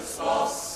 Christos.